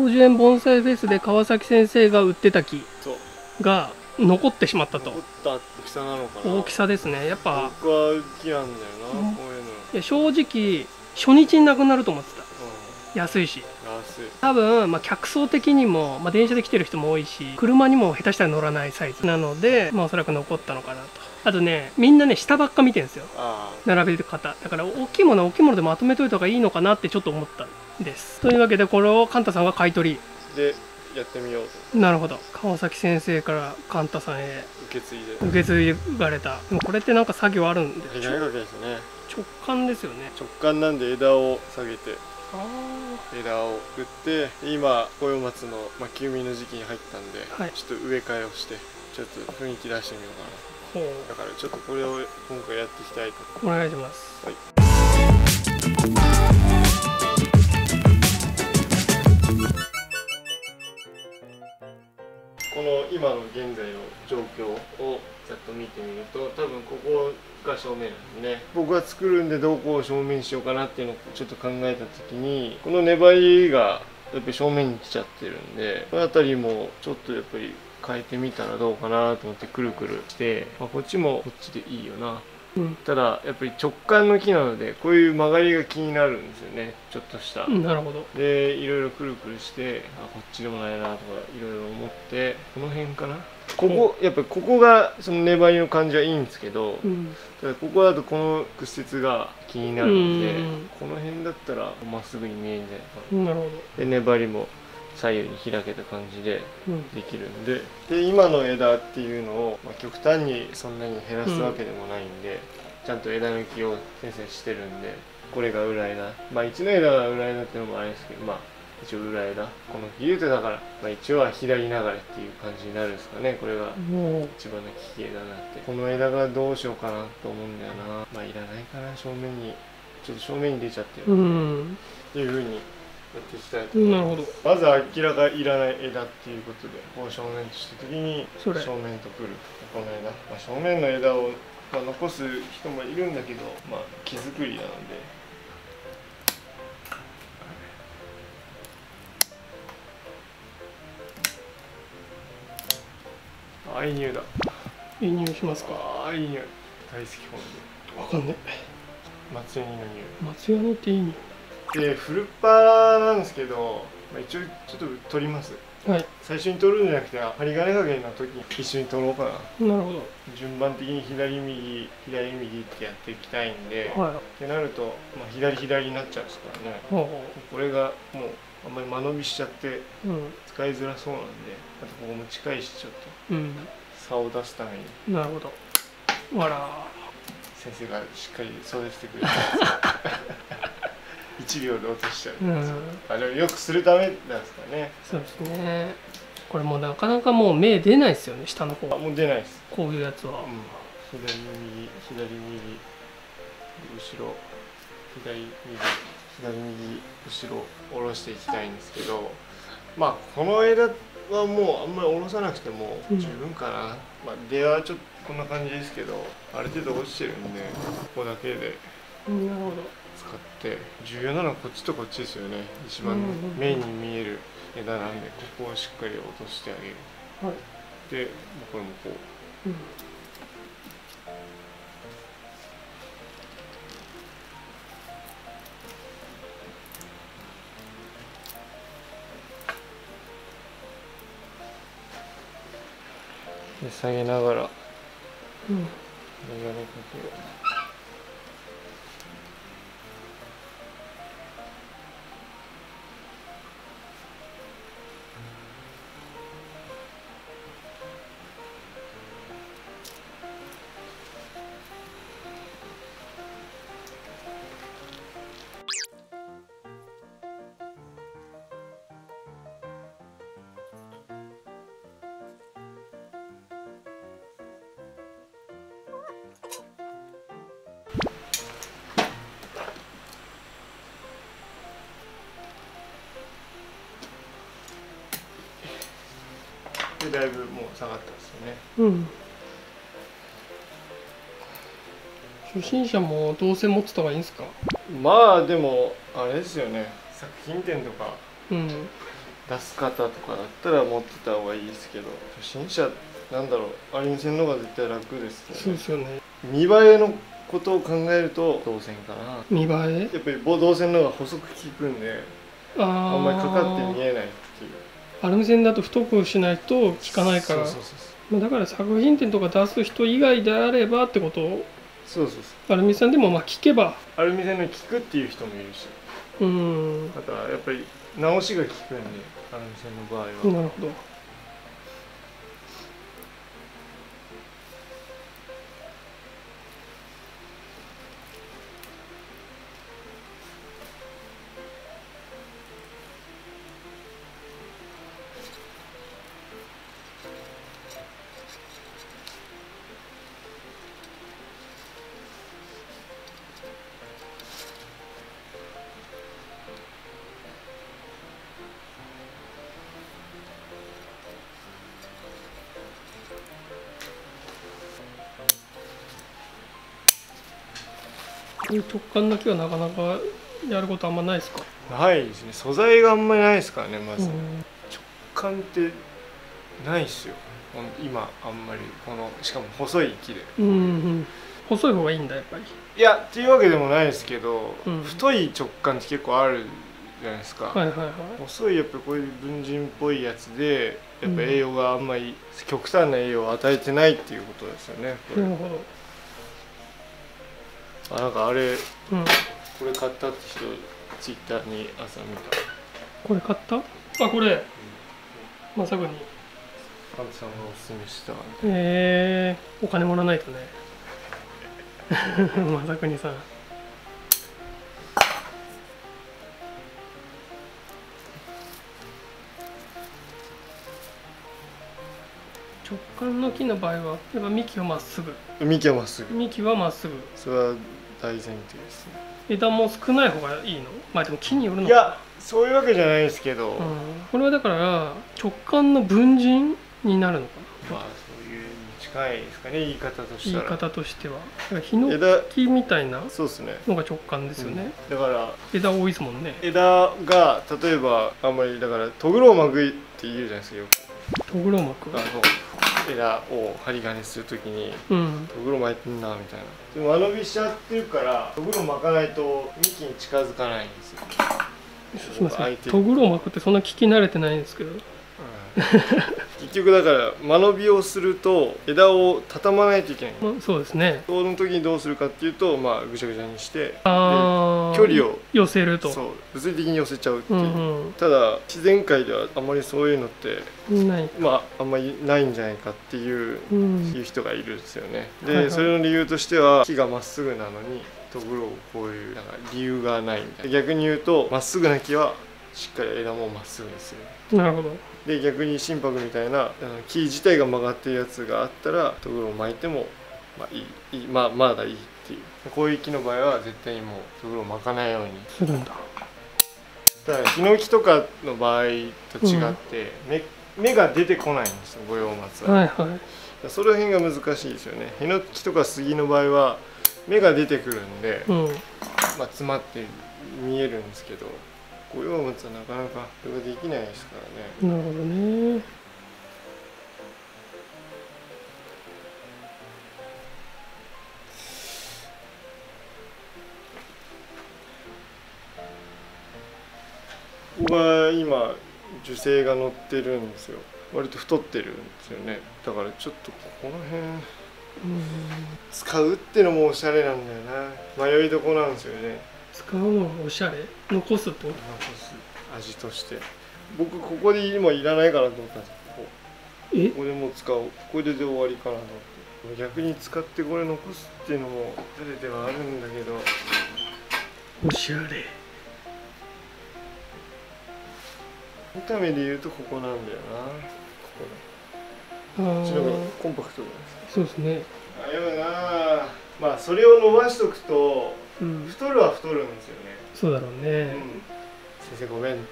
東樹園盆栽フェスで川崎先生が売ってた木が残ってしまったと。大きさなのかな。大きさですね。やっぱ僕は好きなんだよな、うん。こういうの、いや正直初日になくなると思ってた。う安いし。ん、安い多分、まあ、客層的にも、まあ、電車で来てる人も多いし車にも下手したら乗らないサイズ。なので、まあ、おそらく残ったのかなと。あとねみんなね下ばっか見てるんですよ。あ並べる方。だから大きいものは大きいものでまとめといた方がいいのかなってちょっと思ったんです。というわけでこれをカンタさんが買い取り。あでやってみようと。なるほど。川崎先生からカンタさんへ。受け継いで。受け継がれた。でもこれってなんか作業あるんですね。直感ですよね。直感なんで枝を下げて。あ枝を打って今紅葉松の、まあ、休眠の時期に入ったんで、はい。ちょっと植え替えをしてちょっと雰囲気出してみようかな。ほだからちょっとこれを今回やっていきたいと。うお願いします。はい今の現在の状況をざっと見てみると多分ここが正面なんでね。僕が作るんでどこを正面にしようかなっていうのをちょっと考えた時にこの粘りがやっぱり正面に来ちゃってるんでこの辺りもちょっとやっぱり変えてみたらどうかなと思ってくるくるして、まあ、こっちもこっちでいいよな。うん。ただやっぱり直感の木なのでこういう曲がりが気になるんですよね。ちょっとした、なるほど。でいろいろくるくるしてあこっちでもないなとかいろいろ思ってこの辺かな。ここやっぱりここがその粘りの感じはいいんですけど、うん。ただここだとこの屈折が気になるんでうん。この辺だったらまっすぐに見えるんじゃないかな。なるほで粘りも左右に開けた感じでできるんで。で今の枝っていうのを、まあ、極端にそんなに減らすわけでもないんで、ちゃんと枝抜きを先生してるんでこれが裏枝。まあ一の枝が裏枝っていうのもあれですけどまあ一応裏枝。この比喩手だから、まあ、一応は左流れっていう感じになるんですかね。これがもう一番の利き枝になって。この枝がどうしようかなと思うんだよな。まあいらないかな正面に。ちょっと正面に出ちゃってるうん。っていうふうにやっていきたいと思います。なるほど。まず明らかいらない枝っていうことでこう正面とした時に正面とくるこの枝、まあ、正面の枝を、まあ、残す人もいるんだけど、まあ、木作りなので。あいい匂いだ。いい匂いしますか？ああいい匂い。大好き本わかんねで松ヤニの匂い。松屋のっていい匂でフルッパなんですけど、まあ、一応ちょっと取ります。いはい。最初に取るんじゃなくて針金加減の時に一緒に取ろうかな。なるほど。順番的に左右左右ってやっていきたいんで、はい。ってなると、まあ、左左になっちゃうんですからね。これがもうあんまり間延びしちゃってううん。使いづらそうなんであとここも近いしちょっとうん。差を出すために。なるほど。あら先生がしっかり育ててくれて 1秒で落としちゃう、うん。あでもよくするためなんですかね。そうですね。これもうなかなかもう目出ないですよね下の方。あもう出ないです。こういうやつは。うん、左右左右後ろ左右左右後ろ下ろしていきたいんですけどまあこの枝はもうあんまり下ろさなくてもうん。十分かな、まあ出はちょっとこんな感じですけどある程度落ちてるんでここだけで。うんなるほど使って重要なのはこっちとこっちですよね。一番目に見える枝なんでここをしっかり落としてあげる。はい。でこれもこう。うん。で下げながら。うん。メガネかけるでだいぶもう下がったんですよね。うん。初心者もどうせ持ってた方がいいんですか？まあでもあれですよね。作品展とかうん。出す方とかだったら持ってた方がいいですけど初心者なんだろう。アルミ線の方が絶対楽ですそうねですよね。見栄えのことを考えると銅線かな。見栄え？やっぱり銅線の方が細く効くんでああんまりかかって見ええないアルミ線だと太くしないと効かないから。まあ、だから作品展とか出す人以外であればってこと？をそうそうそう。アルミ線でもまあ聞けば。アルミ線の効くっていう人もいるし。うん。あとはやっぱり直しが効くんでアルミ線の場合は、なるほどこういう直感だけはなかなかやることあんまないですか、ないですね。素材があんまりないですからねまず、うん、感ってないっすよ。今あんまり。このしかも細い木で。うんうん。細い方がいいんだやっぱり。いやっていうわけでもないですけど、うん。太い直感って結構あるじゃないですか、はいはいはい。細いやっぱこういう文人っぽいやつでやっぱ栄養があんまり極端な栄養を与えてないっていうことですよねなるほどあなんかあれうん。これ買ったって人ツイッターに朝見た。これ買った？あこれ。まさかに。カンさんがおすすめした。え。ー、お金もらわないとね。まさかにさ。ん直感の木の場合はやっぱ幹はまっすぐ。幹はまっすぐ。幹はまっすぐ。それは大前提ですね。枝も少ない方がいいの？まあでも木によるのいやそういうわけじゃないですけど、うん、これはだから直感の分人になるのかな。まあそういうに近いですかね言い方としたら。言い方としては。ヒノ枝キみたいなそうですね。のが直感ですよね、だから枝多いですもんね。枝が例えばあんまりだからとぐろを巻くって言うじゃないですかよく。とぐろ巻く？あの枝を針金するときにうんとぐろ巻いてんなみたいなでも間延びしちゃってるからとぐろ巻かないと幹に近づかないんですよ、すみませんとぐろ巻くってそんな聞き慣れてないんですけど結局だから間延びをすると枝を畳まないといけないまあ、そうですねその時にどうするかっていうとまあぐちゃぐちゃにしてああ距離を寄せると。そう物理的に寄せちゃうっていう、うんただ自然界ではあんまりそういうのってまああんまりないんじゃないかっていううん。いう人がいるんですよね。で、はいはい。それの理由としては木がまっすぐなのにとぐろをこういうなんか理由がないみたいな。逆に言うとまっすぐな木はしっかり枝もまっすぐにする。なるほど。で逆に心拍みたいな木自体が曲がってるやつがあったらとぐろを巻いてもまあいいいいまあまだいいっていう。こういう木の場合は絶対にもうとぐろを巻かないように。するんだ。ただヒノキとかの場合と違って、芽芽が出てこないんですよ五葉松は、はいはい。その辺が難しいですよね。ヒノキとか杉の場合は芽が出てくるんで、うん。まあ、詰まって見えるんですけど五葉松はなかなかそれができないですからね。なるほどねここが今樹勢が乗ってるんですよ。割と太ってるんですよね。だからちょっとこの辺うん使うってのもおしゃれなんだよな迷いどこなんですよね。使うのがおしゃれ？残すってこ残す味として。僕ここで今いらないかなと思ったんですよ。ことえ？ここでもう使おう。これで終わりかなと思って。逆に使ってこれ残すっていうのも照れてはあるんだけど。おしゃれ見た目で言うとここなんだよな。こあここちの方がーコンパクトじゃないですかそうですね。あやばいなまあそれを伸ばしとくとうん。太るは太るんですよね、そうだろううん。ね、先生ごめん。という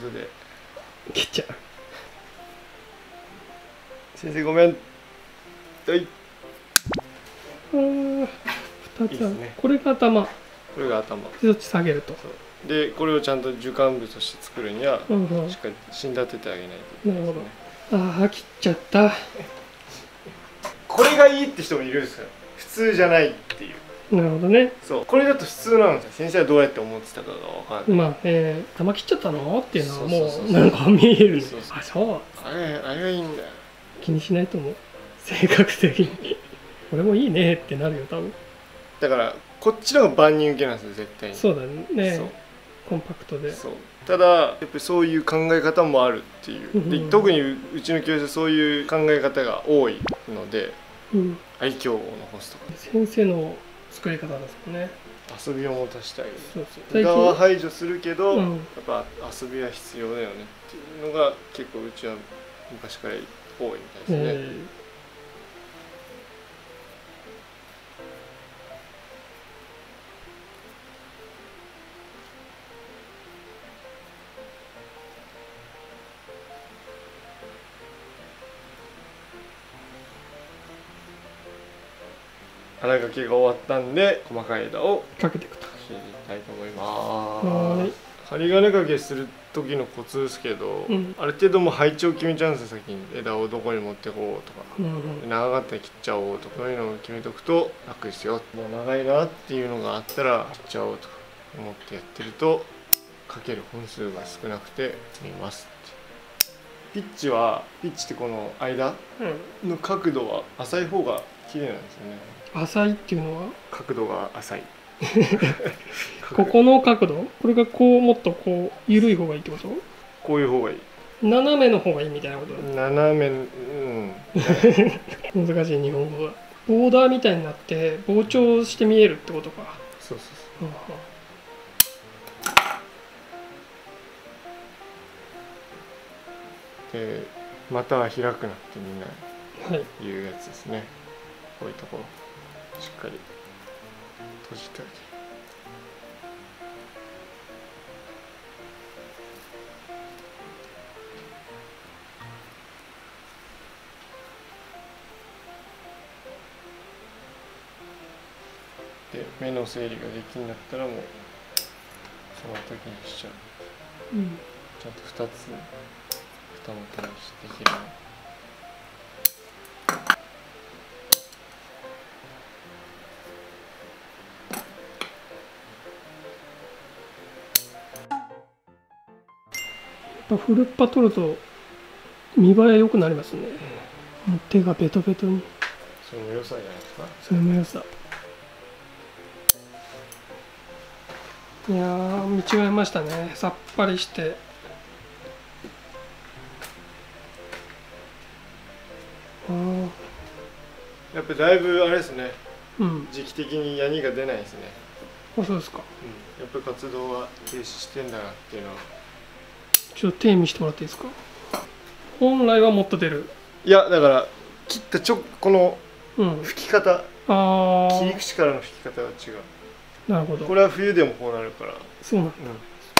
ことで。切っちゃ先生ごめん。はい。うあー二つある。いいっすね。これが頭。これが頭。そっち下げると。そうでこれをちゃんと樹幹部として作るにはうんうん。しっかり芯立ててあげないと。いけないですねああ切っちゃった。これがいいって人もいるんですよ。普通じゃないっていう。なるほどね。そう。これだと普通なんですよ。先生はどうやって思ってたかが分かんない、まあえー、玉切っちゃったの？っていうのはもそうなんか見える。ねそう。そう。あそうあれあれがいいんだよ。気にしないと思う。性格的に。これもいいねってなるよ多分。だからこっちの方が万人受けなんですよ絶対に。そうだねコンパクトで。そう。ただやっぱりそういう考え方もあるっていう。でうん。特にうちの教室はそういう考え方が多いのでうん。愛嬌を残すとか先生の作り方ですもんね。遊びを持たせてあげるそう。そう無駄は排除するけど、うん。やっぱ遊びは必要だよねっていうのが結構うちは昔から多いみたいですね、え花掛けが終わったんで細かい枝をかけていくと切りたいと思います針金掛けする時のコツですけど、うんある程度も配置を決めちゃうんですよ先に枝をどこに持ってこうとかうん長かったら切っちゃおうとかそういうのを決めとくと楽ですよもう長いなっていうのがあったら切っちゃおうとか思ってやってるとかける本数が少なくて済みますピッチはピッチってこの間の角度は浅い方が綺麗なんですよね。浅いっていうのは？角度が浅い。ここの角度？これがこうもっとこう緩い方がいいってこと？こういう方がいい。斜めの方がいいみたいなこと？斜めうん。難しい日本語がボーダーみたいになって膨張して見えるってことか、そうそうそう。うんうん。で股は開くなってみんなはい。言うやつですねこういうところ。しっかり。閉じてあげる。で目の整理ができんだったらもうその時にしちゃう。うん。ちゃんと2つ二股にしてできるようにフルッパ取ると見栄え良くなりますね、手がベトベトに。それも良さじゃないですか？それも良さ。いやー見違えましたね。さっぱりして。あー。やっぱだいぶあれですね。うん。時期的にヤニが出ないですね、あそうですか。やっぱり活動は停止してんだなっていうのはちょっと手見してもらっていいですか？本来はもっと出る。いやだから切ったちょこのうん。吹き方。あ切りあ口からの吹き方が違う。なるほど。これは冬でもこうなるから、そうなんだ、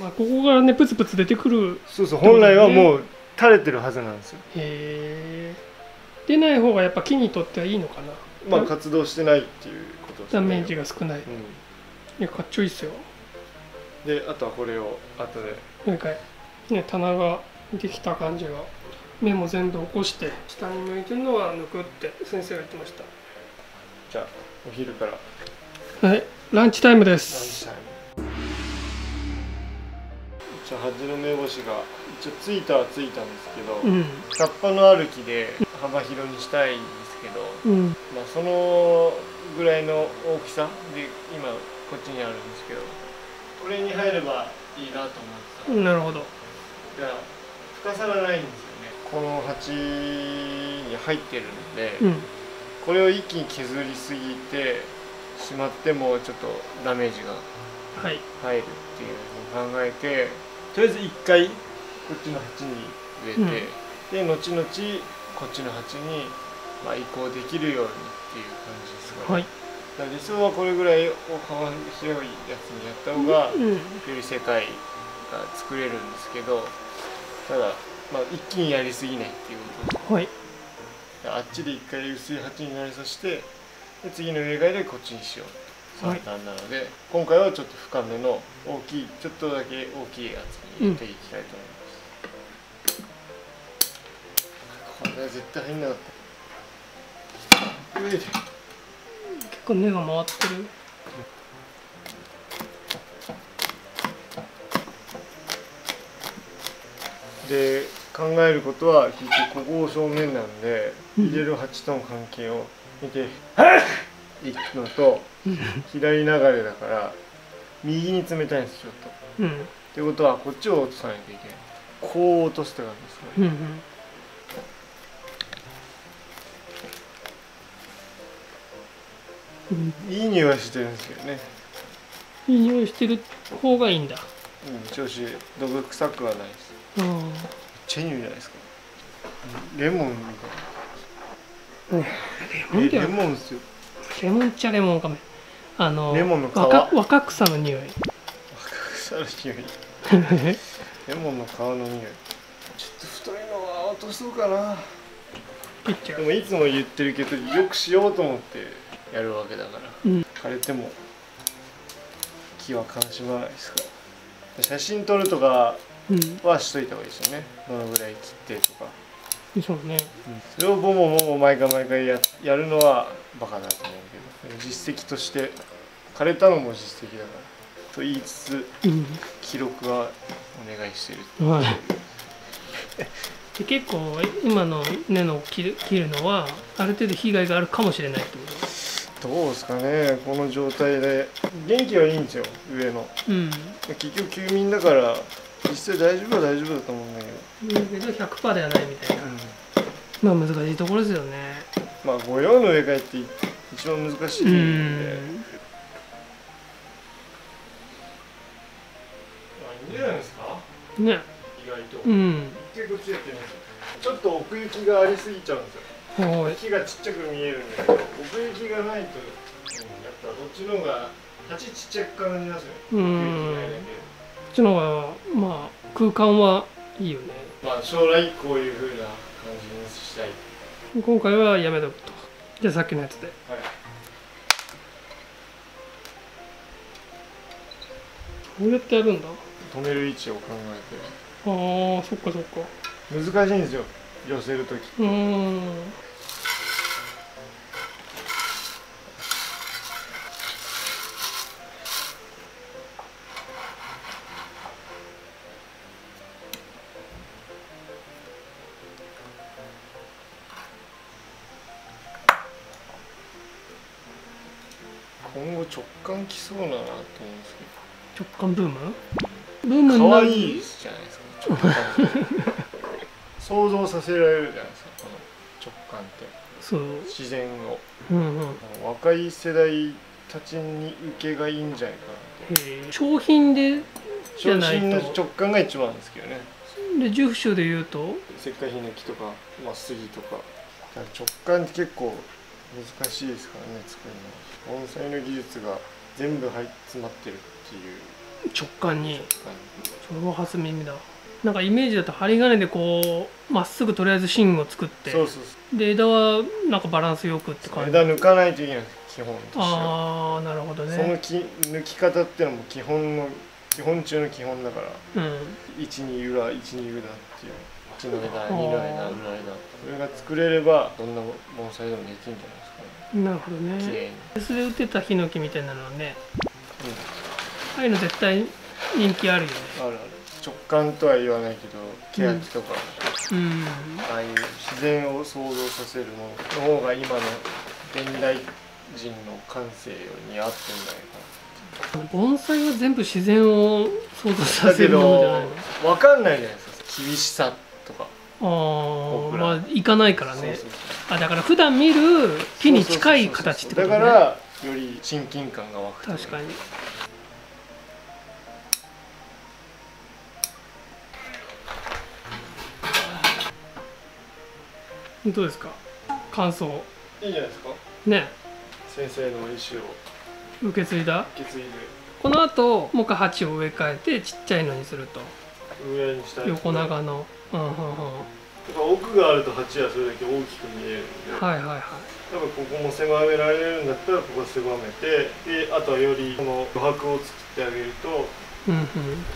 まあ、ここがねプツプツ出てくる。そうそう本来はもう垂れてるはずなんですよ。へえ出ない方がやっぱ木にとってはいいのかな。まあ活動してないっていうことですね。ダメージが少ない、いうん。やかっちょいいっすよ。であとはこれを後で。もう一回ね棚ができた感じが目も全部起こして下に向いてるのは抜くって先生が言ってましじゃあお昼から。ランたはいランチタイムでチすタイム。じゃあ端の目星が一応ついたはついたんですけど、うん。葉っぱのある木で幅広にしたいんですけど、うん。まあ、そのぐらいの大きさで今こっちにあるんですけどこれに入ればいいなと思ってなるほどただ深さがないんですよね。この鉢に入ってるので、うん。これを一気に削りすぎてしまってもちょっとダメージがはい。入るっていうのを考えてとりあえず一回こっちの鉢に植えて、で後々こっちの鉢に、まあ、移行できるようにっていう感じですかね、はい。理想はこれぐらい幅広いやつにやった方がうん。より世界が作れるんですけどただ、まあ、一気にやりすぎないっていうことで。すはい。あっちで一回薄い鉢になりさせてで次の植え替えでこっちにしよう3段なので、今回はちょっと深めの大きいちょっとだけ大きいやつに入れていきたいと思います、これは絶対入んなかった。結構根が回ってるで考えることは引いてここを正面なんでうん入れる鉢との関係を見ていくのと左流れだから右に冷たいんですちょっと。うんってことはこっちを落とさないといけない。こう落として感じですね。うんうんうん。いい匂いしてるんですけどね。いい匂いしてる方がいいんだ。うん調子毒臭くはないですあめっちゃいい匂いじゃないですか。レモンレレモンだよモンですよ。レモンっちゃレモンかめあのレモンの皮。若若草の匂い。腐る匂い。レモンの皮の匂い。ちょっと太いのは落とそうかな。でもいつも言ってるけどよくしようと思ってやるわけだから。うん。枯れても木は悲しまないですか？ら写真撮るとかうんはしといた方がいいですよね。どのぐらい切ってとか、そうね。それをボモボモ毎回毎回ややるのはバカだと思うけど実績として枯れたのも実績だから。と言いつつうん記録はお願いしてるはい。で結構今の根の切る切るのはある程度被害があるかもしれないってこどうですかね。この状態で元気はいいんですよ。上の。とうん。結局休眠だから実際大丈夫は大丈夫だと思うんだけど、だけど100%ではないみたいなうん。まあ難しいところですよね。まあ御用の植え替えって一番難しいうんで、まあいいんじゃないですか？ね。意外と、うん。ちやってみます。ちょっと奥行きがありすぎちゃうんですよ。はい。木がちっちゃく見えるんだけど奥行きがないと、うん、やっぱこっちの方が鉢ちっちゃく感じますよう奥行きんないだけちの方がまあ空間はいいよね。まあ将来こういう風な感じにしたい。今回はやめとくと。じゃあさっきのやつで。はい。どうやってやるんだ？止める位置を考あーそっかそっか。えて難しいんですよ。寄せる時うーん今後直感きそうだなと思うんですけ直感ブーム？ブームどに可愛いじゃないですか。直感って想像させられるじゃないですかこの直感って。そう。自然を。うんうん。若い世代たちに受けがいいんじゃないかなとへー商品でじゃ商ないと。品の直感が一番ですけどね。で重種で言うと？石灰ヒノキとか、まあ、杉とか。直感って結構難しいですからね作るの。盆栽の技術が全部入っ詰まってるっていう。直感に。感。それは初耳だ。なんかイメージだと針金でこうまっすぐとりあえず芯を作ってそうそうそで枝はなんかバランスよくってう感じ。枝抜かないといけない基本としては。ああなるほどね。そのき抜き方っていうのも基本の基本中の基本だから。うん。12裏12裏っていう1の枝2の枝裏枝あーそれが作れればどんな盆栽でもできるんじゃないですかね。なるほど綺ね麗に、それ売ってたヒノキみたいなのはねうん。ああいうの絶対人気あるよね。あるある。直感とは言わないけど欅とか、うん。ああいう自然を想像させるものの方が今の現代人の感性に合ってんじゃないか盆栽は全部自然を想像なさせるものじゃないの？分かんないじゃないですか。厳しさとか。あまあいかないからね。あだから普段見る木に近い形ってことね。だからより親近感が湧く確かに。どうですか？感想。いいじゃないですか？ね。先生の意思を。受け継いだ？受け継いで。この後もう一回鉢を植え替えてちっちゃいのにすると。上にしたい横長のうんうんうん。ぱ奥があると鉢はそれだけ大きく見えるんで、はいはいはい。多分ここも狭められるんだったらここ狭めてであとはよりこの余白を作ってあげると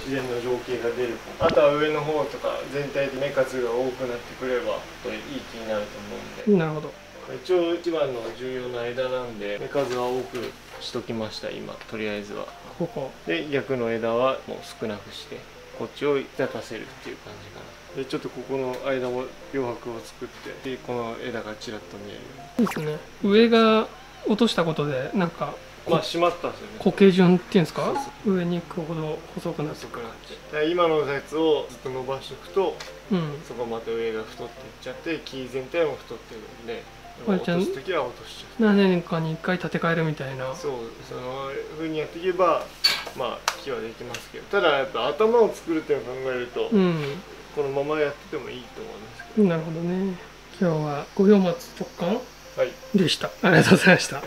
自然の情景が出る。あとは上の方とか全体的に芽数が多くなってくればいい木になると思うんで。なるほど。一応一番の重要な枝なんで芽数は多くしときました今。とりあえずは。ここで逆の枝はもう少なくしてこっちを立たせるっていう感じかなでちょっとここの間も余白を作ってでこの枝がちらっと見える。いいですね。上が落としたことでなんかまあ閉まったんですよね。固形順っていうんですか？そう上に行くほど細くなって細くなって。で今のやつをずっと伸ばしておくとうん。そこまた上が太っていっちゃって木全体も太ってるんでこれちゃん落とす時は落としちゃう。何年かに1回建て替えるみたいな。そうその風にやっていけばまあ木はできますけど。ただやっぱ頭を作るっていうのを考えると、うんこのままやっててもいいと思いますけど。なるほどね。今日は五葉松直感はい。でした。ありがとうございました